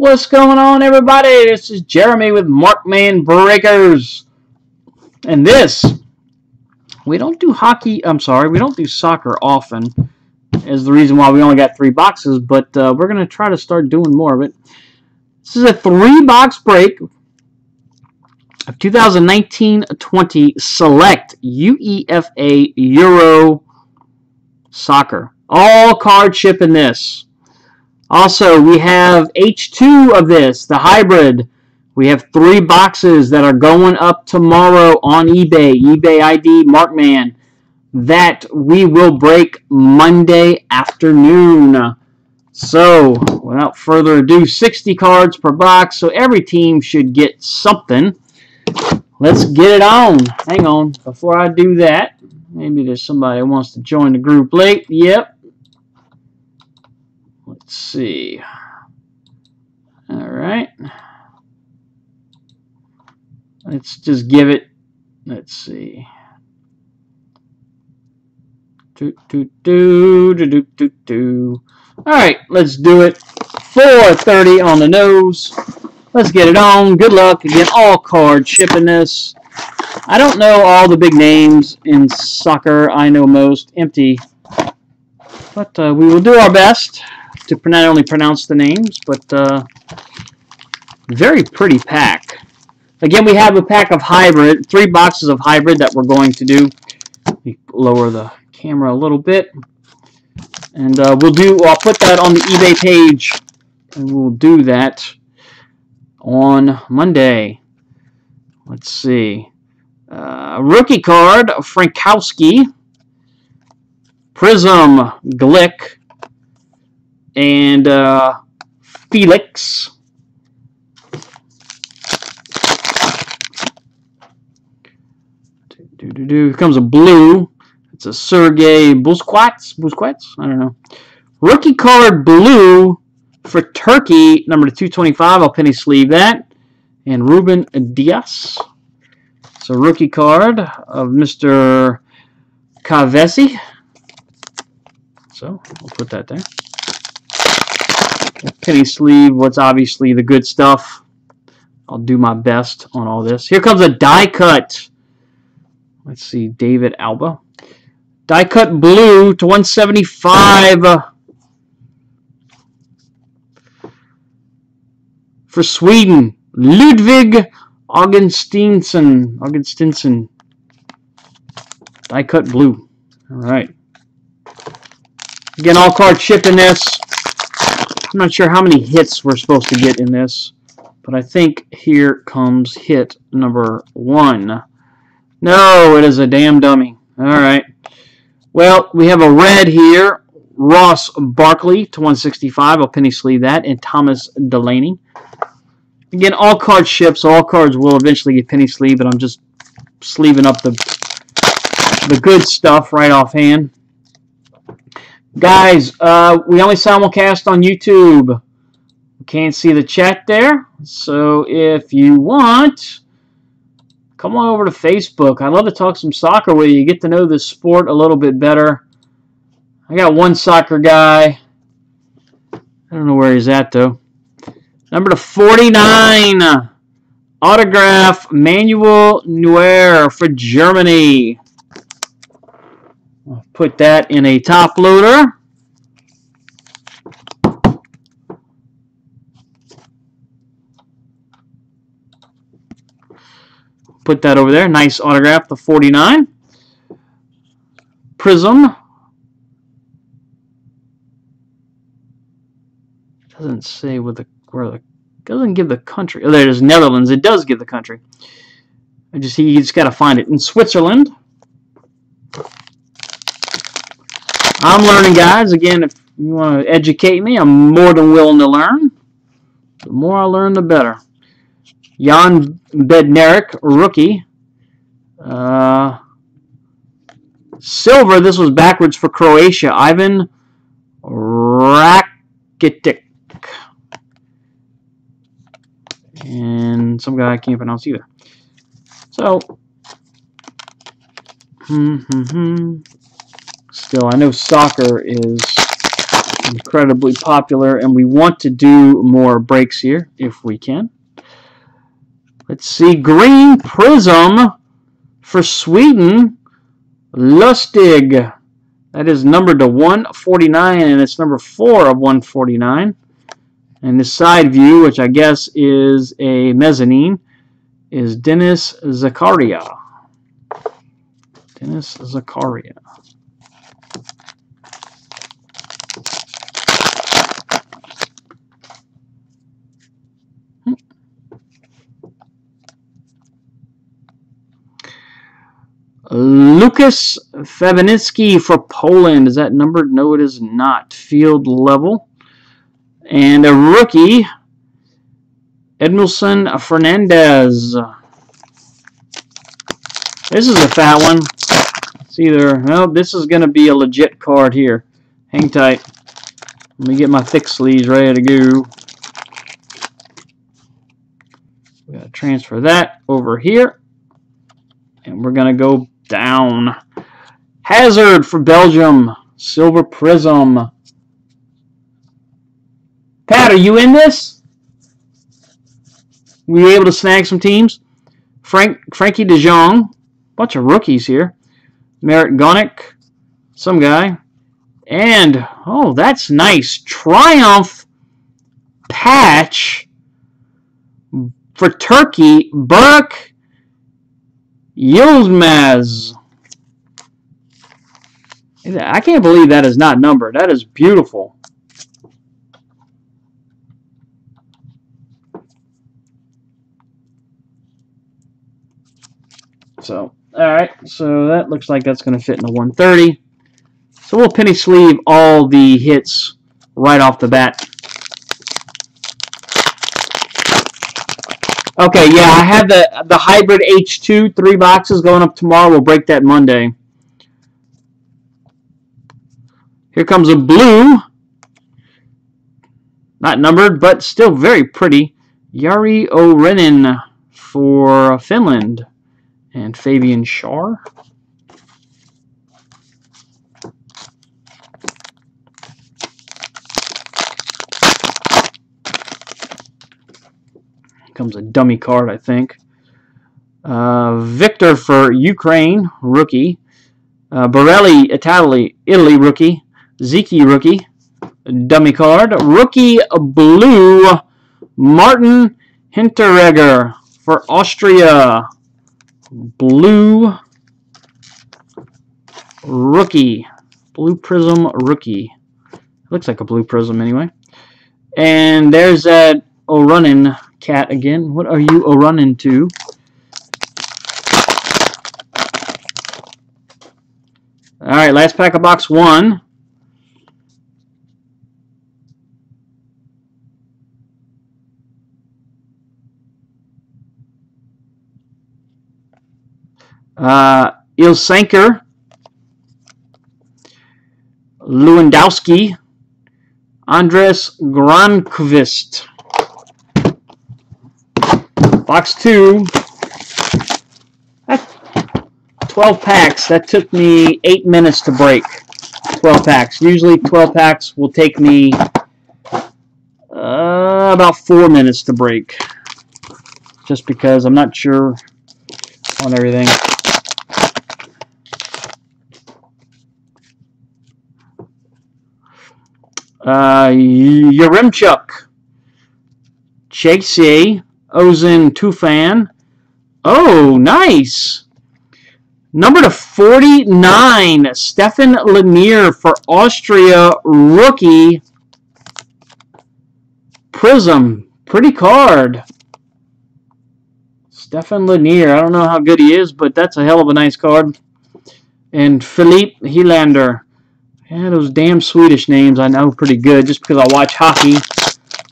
What's going on, everybody? This is Jeremy with Markman Breakers. And this, we don't do hockey, I'm sorry, we don't do soccer often, is the reason why we only got three boxes, but uh, we're going to try to start doing more of it. This is a three-box break of 2019-20 Select UEFA Euro Soccer. All card chip in this. Also, we have H2 of this, the hybrid. We have three boxes that are going up tomorrow on eBay, eBay ID Markman, that we will break Monday afternoon. So, without further ado, 60 cards per box, so every team should get something. Let's get it on. Hang on, before I do that, maybe there's somebody who wants to join the group late. Yep, Let's see. All right. Let's just give it, let's see. Do, do, do, do, do, do. All right, let's do it. 430 on the nose. Let's get it on. Good luck. Again, all card shipping this. I don't know all the big names in soccer. I know most. Empty. But uh, we will do our best to not only pronounce the names, but uh, very pretty pack. Again, we have a pack of hybrid, three boxes of hybrid that we're going to do. Let me lower the camera a little bit. And uh, we'll do, I'll put that on the eBay page. And we'll do that on Monday. Let's see. Uh, rookie card, Frankowski. Prism, Glik and uh, Felix. Do, do, do. Comes a blue. It's a Sergey Busquets. Busquets? I don't know. Rookie card blue for Turkey, number 225. I'll penny sleeve that. And Ruben Dias. It's a rookie card of Mr. Kavesi. So, we'll put that there penny sleeve, what's obviously the good stuff. I'll do my best on all this. Here comes a die cut. Let's see, David Alba. Die cut blue to 175 for Sweden. Ludwig Augustinsson. Augustinsson. Die cut blue. All right. Again, all card in this. I'm not sure how many hits we're supposed to get in this, but I think here comes hit number one. No, it is a damn dummy. All right. Well, we have a red here. Ross Barkley to 165. I'll penny sleeve that. And Thomas Delaney. Again, all cards ship, so all cards will eventually get penny sleeve, but I'm just sleeving up the the good stuff right offhand. Guys, uh, we only simulcast on YouTube. Can't see the chat there. So if you want, come on over to Facebook. I'd love to talk some soccer with you. Get to know this sport a little bit better. I got one soccer guy. I don't know where he's at, though. Number to 49. Autograph Manuel Neuer for Germany. Put that in a top loader. Put that over there. Nice autograph, the 49. Prism. Doesn't say what the where the doesn't give the country. Oh, there it is, Netherlands. It does give the country. I just he just got to find it in Switzerland. I'm learning, guys. Again, if you want to educate me, I'm more than willing to learn. The more I learn, the better. Jan Bednarek, rookie. Uh, silver, this was backwards for Croatia. Ivan Rakitic. And some guy I can't pronounce either. So, hmm, hmm, hmm still. I know soccer is incredibly popular, and we want to do more breaks here if we can. Let's see, Green Prism for Sweden, Lustig. That is numbered to 149, and it's number 4 of 149. And the side view, which I guess is a mezzanine, is Denis Zakaria. Denis Zakaria. Lucas Fabianski for Poland. Is that numbered? No, it is not. Field level. And a rookie, Edimilson Fernandes. This is a fat one. It's either, well, this is going to be a legit card here. Hang tight. Let me get my thick sleeves ready to go. We got to transfer that over here. And we're going to go down. Hazard for Belgium. Silver Prism. Pat, are you in this? Were you able to snag some teams? Frank Frenkie de Jong. Bunch of rookies here. Merritt Gonick. Some guy. And, oh, that's nice. Triumph patch for Turkey. Burak Yilmaz. I can't believe that is not numbered. That is beautiful. So, alright, so that looks like that's going to fit in the 130. So we'll penny sleeve all the hits right off the bat. Okay, yeah, I have the the hybrid H2 three boxes going up tomorrow. We'll break that Monday. Here comes a blue, not numbered, but still very pretty. Yari Orenin for Finland and Fabian Schär. Comes a dummy card, I think. Uh, Victor for Ukraine, rookie. Uh, Borelli, Italy, Italy, rookie. Ziki, rookie. Dummy card. Rookie blue, Martin Hinteregger for Austria. Blue rookie. Blue Prism rookie. Looks like a blue prism anyway. And there's that O'Running cat again. What are you a running to? All right, last pack of box one. Uh, Ilsanker, Lewandowski, Andres Granqvist. Box two. That's 12 packs. That took me 8 minutes to break. 12 packs. Usually 12 packs will take me uh, about 4 minutes to break. Just because I'm not sure on everything. Uh, Yaremchuk. Chase Ozan Tufan. Oh, nice. Number to 49, Stefan Lanier for Austria rookie. Prism. Pretty card. Stefan Lanier. I don't know how good he is, but that's a hell of a nice card. And Filip Helander. Yeah, those damn Swedish names I know pretty good just because I watch hockey.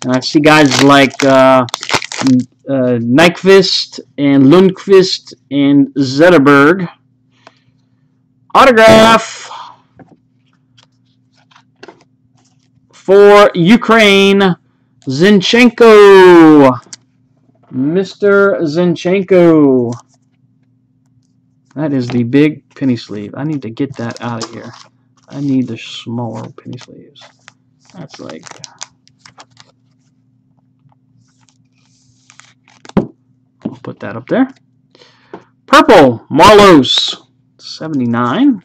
And I see guys like uh, uh, Nyquist and Lundqvist and Zetterberg. Autograph for Ukraine, Zinchenko. Mr. Zinchenko. That is the big penny sleeve. I need to get that out of here. I need the smaller penny sleeves. That's like... put that up there. Purple, Marlos, 79.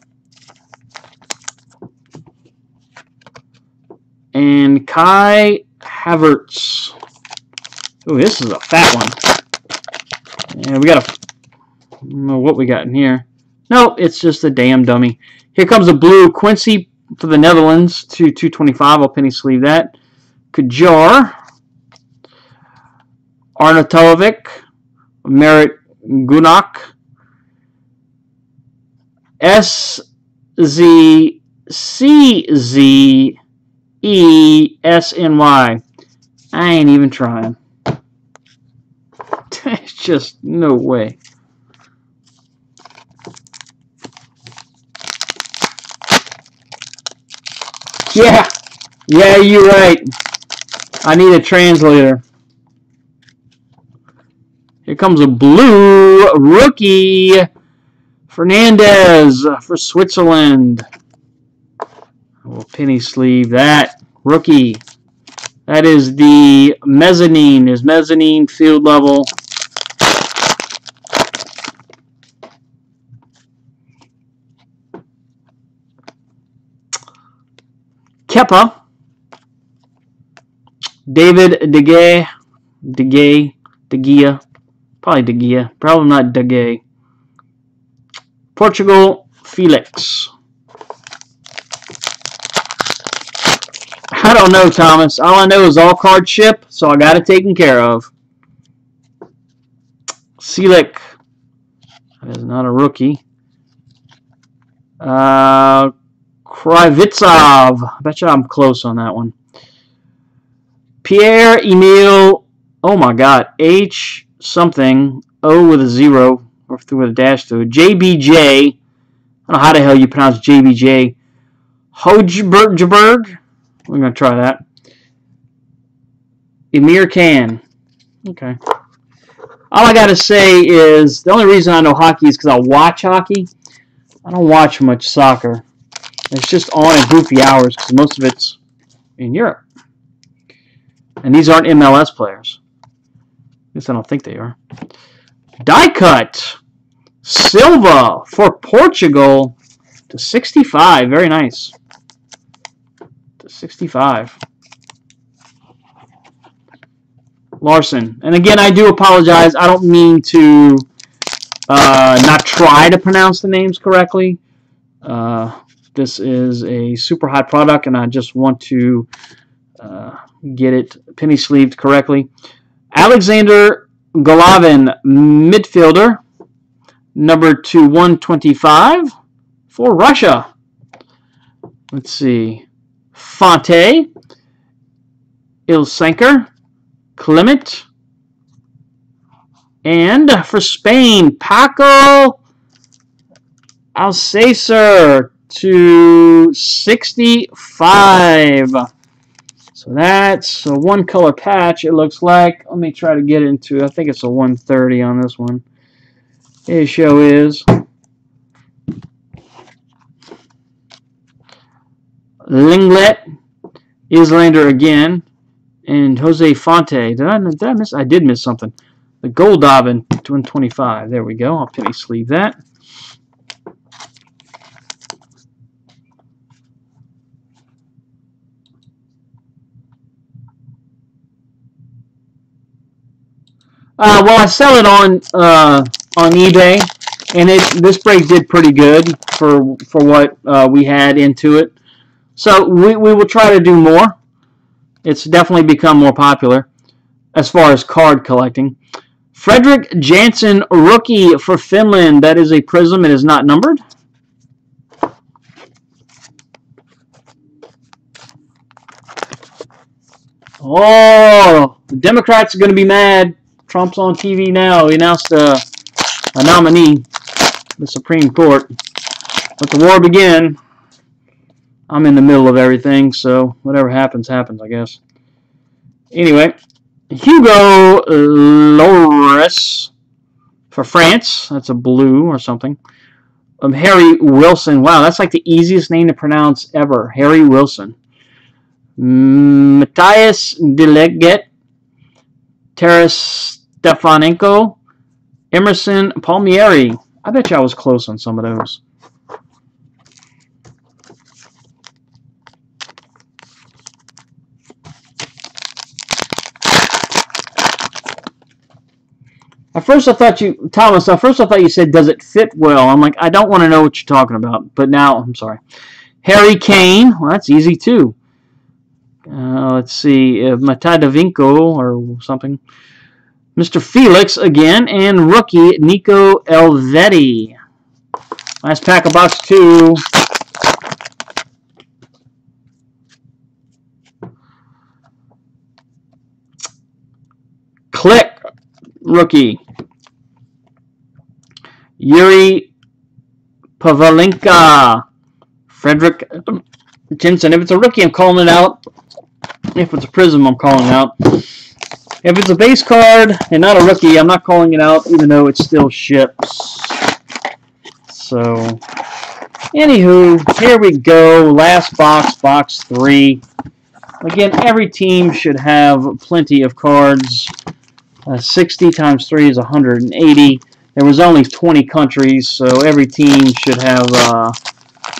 And Kai Havertz. Oh, this is a fat one. And we got a... I don't know what we got in here. Nope, it's just a damn dummy. Here comes a blue Quincy for the Netherlands to 225. I'll penny sleeve that. Kajar. Arnautovic. Merit Gunak. S Z C Z E S N Y. I ain't even trying. it's just no way. Yeah, yeah, you're right. I need a translator. Here comes a blue rookie. Fernandes for Switzerland. We'll penny sleeve that. Rookie. That is the mezzanine. Is mezzanine field level. Kepa. David De Gea. De Gea. De Gea. Probably De Gea. Probably not De Gea. Portugal, Felix. I don't know, Thomas. All I know is all card ship, so I got it taken care of. Selick. That is not a rookie. Uh, Krivitsov. I bet you I'm close on that one. Pierre Emile. Oh my God. H something. O with a zero or through with a dash through. JBJ. I don't know how the hell you pronounce JBJ. Hojberg. We're going to try that. Emir Khan. Okay. All I got to say is the only reason I know hockey is because I watch hockey. I don't watch much soccer. It's just on at goofy hours because most of it's in Europe. And these aren't MLS players. At least I don't think they are. Die cut. Silva for Portugal to 65. Very nice. To 65. Larson. And again, I do apologize. I don't mean to uh, not try to pronounce the names correctly. Uh, this is a super hot product, and I just want to uh, get it penny sleeved correctly. Alexander Golovin, midfielder, number to 125 for Russia. Let's see. Fonte, Ilsanker, Clement, and for Spain, Paco Alcacer to 65. So that's a one color patch, it looks like. Let me try to get into, I think it's a 130 on this one. His show is Lenglet, Islander again, and Jose Fonte. Did I, did I miss? I did miss something. The Goldobin 125. There we go. I'll penny sleeve that. Uh, well, I sell it on uh, on eBay, and it this break did pretty good for for what uh, we had into it. So we, we will try to do more. It's definitely become more popular as far as card collecting. Fredrik Jensen, rookie for Finland. That is a prism. It is not numbered. Oh, the Democrats are going to be mad. Trump's on TV now. He announced a, a nominee the Supreme Court. Let the war begin. I'm in the middle of everything, so whatever happens, happens, I guess. Anyway, Hugo Lloris for France. That's a blue or something. Um, Harry Wilson. Wow, that's like the easiest name to pronounce ever. Harry Wilson. Matthias Deleget, Taras Stefanenko, Emerson Palmieri. I bet you I was close on some of those. At first I thought you, Thomas, at first I thought you said, does it fit well? I'm like, I don't want to know what you're talking about. But now, I'm sorry. Harry Kane, well, that's easy too. Uh, let's see, uh, Matadavinko or something. Mr. Felix again, and rookie Nico Elvedi. Last pack of box two. Click, rookie. Yuri Pavalenka. Fredrik Jensen. If it's a rookie, I'm calling it out. If it's a prism, I'm calling it out. If it's a base card and not a rookie, I'm not calling it out, even though it still ships. So, anywho, here we go. Last box, box three. Again, every team should have plenty of cards. Uh, 60 times 3 is 180. There was only 20 countries, so every team should have uh,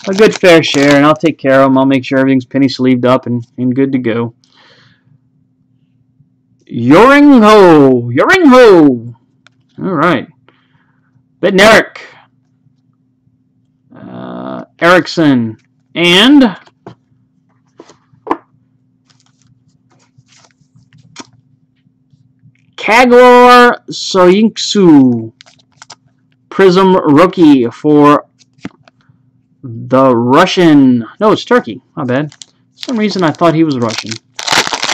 a good fair share, and I'll take care of them. I'll make sure everything's penny sleeved up and, and good to go. Yoring Ho! Yoring Ho! Alright. Bednarek. Uh, Erickson. And... Kagor Soyinksu. Prism rookie for the Russian. No, it's Turkey. My bad. For some reason I thought he was Russian.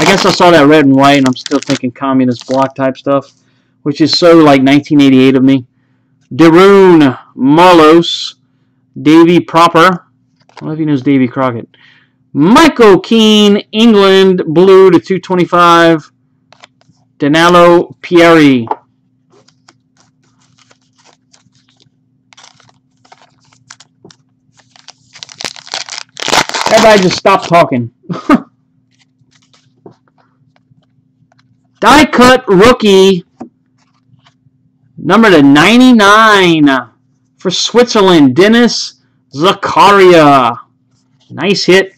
I guess I saw that red and white and I'm still thinking communist bloc type stuff, which is so like 1988 of me. Darun Marlos, Davy Proper. I don't know if he knows Davy Crockett. Michael Keane, England, blue to 225. Danilo Pieri. Everybody just stop talking. Die cut rookie number to 99 for Switzerland, Denis Zakaria. Nice hit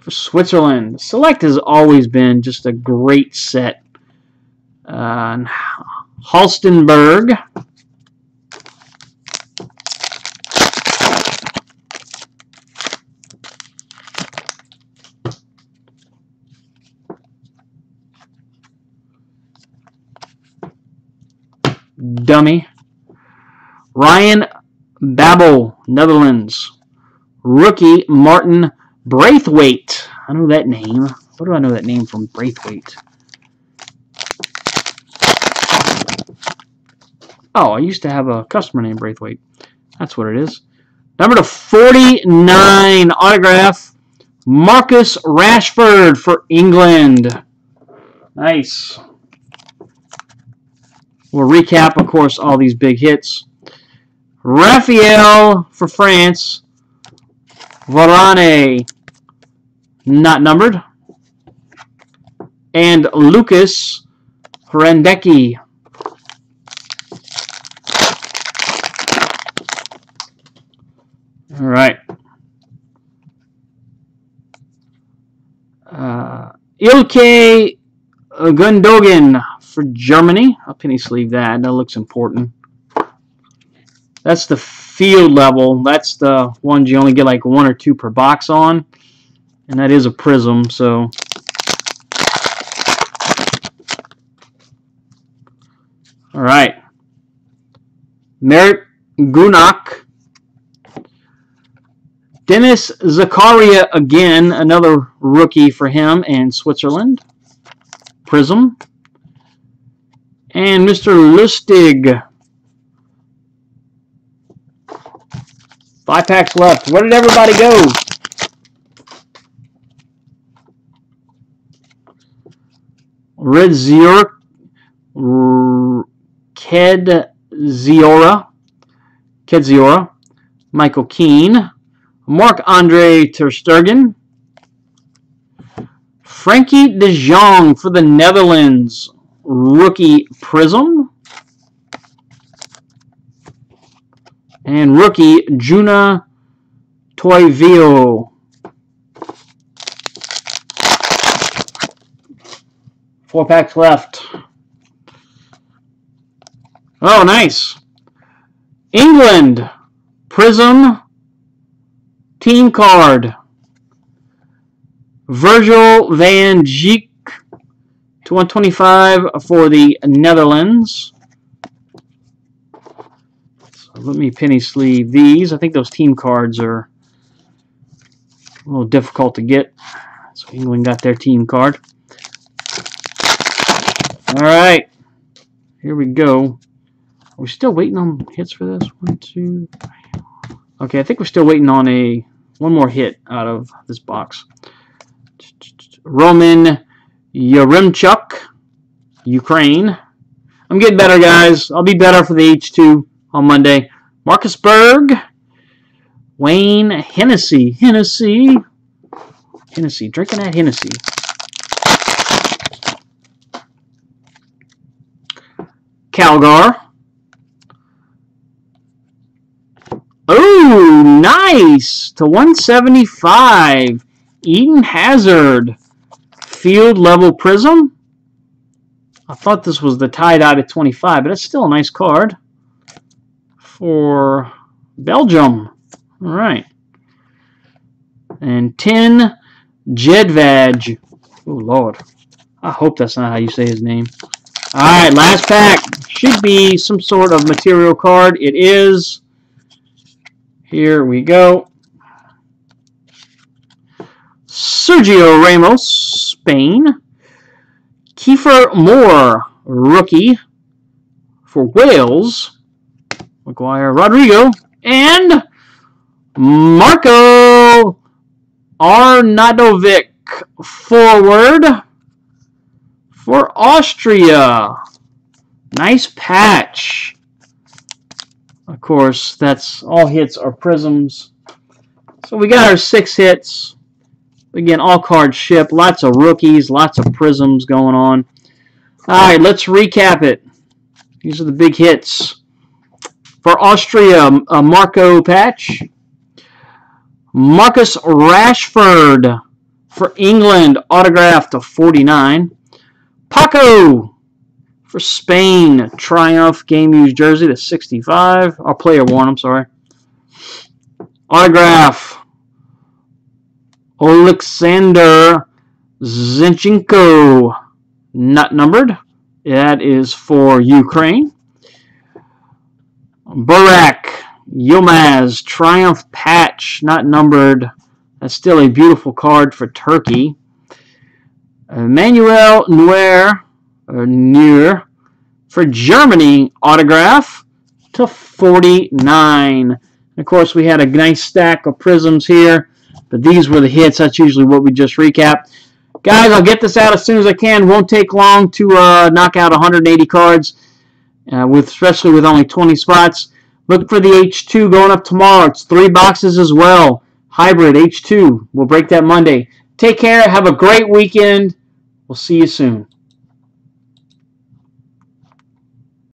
for Switzerland. Select has always been just a great set. Uh, Halstenberg. Dummy. Ryan Babel, Netherlands. Rookie Martin Braithwaite. I know that name. What do I know that name from Braithwaite? Oh, I used to have a customer named Braithwaite. That's what it is. Number to 49 autograph. Marcus Rashford for England. Nice. We'll recap, of course, all these big hits. Raphael for France. Varane, not numbered. And Lucas Hrendeki. All right. Uh, Ilkay Uh, Gundogan for Germany. I'll penny sleeve that. That looks important. That's the field level. That's the ones you only get like one or two per box on. And that is a prism, so... Alright. Merit Gunak. Denis Zakaria again, another rookie for him in Switzerland. Prism. And Mr. Lustig. Five packs left. Where did everybody go? Red Zior, Ked Ziora, Ked Ziora, Michael Keane, Mark Andre Ter Frenkie de Jong for the Netherlands. Rookie Prism. And rookie Joona Toivio. Four packs left. Oh, nice. England Prism Team Card. Virgil van Dijk to 125 for the Netherlands. So let me penny sleeve these. I think those team cards are a little difficult to get. So England got their team card. All right, here we go. Are we still waiting on hits for this? One, two. Okay, I think we're still waiting on a one more hit out of this box. Roman Yaremchuk, Ukraine. I'm getting better, guys. I'll be better for the H2 on Monday. Marcus Berg, Wayne Hennessey. Hennessy. Hennessy. Drinking that Hennessy. Calgar. Oh, nice! To 175. Eden Hazard field level prism. I thought this was the tie-dye to 25, but it's still a nice card for Belgium. All right. And Tin Jedvaj. Oh, Lord. I hope that's not how you say his name. All right, last pack. Should be some sort of material card. It is. Here we go. Sergio Ramos, Spain. Kiefer Moore, rookie for Wales. Maguire Rodrigo. And Marko Arnautovic, forward for Austria. Nice patch. Of course, that's all hits are prisms. So we got our six hits. Again, all cards ship. Lots of rookies, lots of prisms going on. All right, let's recap it. These are the big hits. For Austria, a uh, Marco patch. Marcus Rashford for England, autographed to 49. Paco for Spain, Triumph game used jersey to 65. Our player worn, I'm sorry. Autograph Alexander Zinchenko, not numbered. That is for Ukraine. Burak Yilmaz, Triumph Patch, not numbered. That's still a beautiful card for Turkey. Emmanuel Neuer, or Neuer, for Germany, autograph to 49. Of course, we had a nice stack of prisms here. But these were the hits. That's usually what we just recap. Guys, I'll get this out as soon as I can. Won't take long to uh, knock out 180 cards, uh, with especially with only 20 spots. Look for the H2 going up tomorrow. It's three boxes as well. Hybrid H2. We'll break that Monday. Take care. Have a great weekend. We'll see you soon.